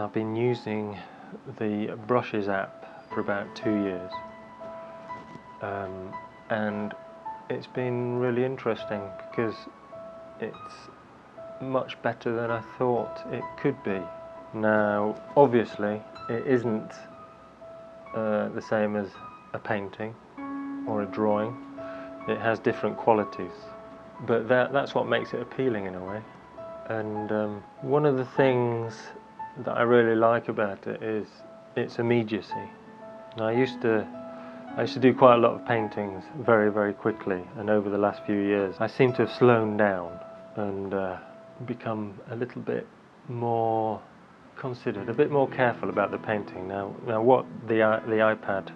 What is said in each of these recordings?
I've been using the Brushes app for about two years, um, and it's been really interesting because it's much better than I thought it could be. Now, obviously, it isn't uh, the same as a painting or a drawing. It has different qualities, but that, that's what makes it appealing in a way. And um, one of the things that I really like about it is its immediacy. I used to I used to do quite a lot of paintings very very quickly and over the last few years I seem to have slowed down and uh, become a little bit more considered, a bit more careful about the painting. Now, now what the, the iPad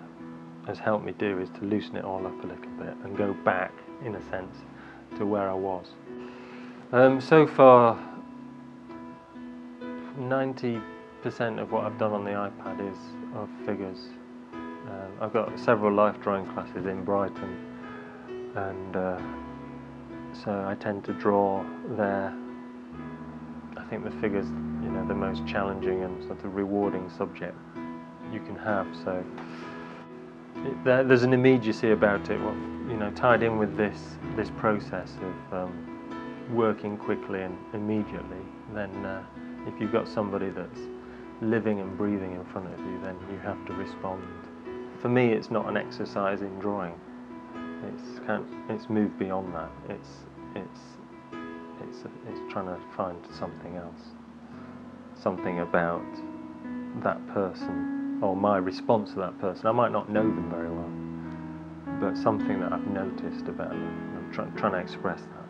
has helped me do is to loosen it all up a little bit and go back, in a sense, to where I was. Um, so far, 90% of what I've done on the iPad is of figures. Um, I've got several life drawing classes in Brighton and uh, so I tend to draw there. I think the figures, you know, the most challenging and sort of rewarding subject you can have. So it, there, there's an immediacy about it, what, you know, tied in with this this process of um, working quickly and immediately. Then, uh, if you've got somebody that's living and breathing in front of you, then you have to respond. For me, it's not an exercise in drawing. It's kind of, it's moved beyond that. It's it's it's it's trying to find something else, something about that person or my response to that person. I might not know them very well, but something that I've noticed about them. I'm try, trying to express that.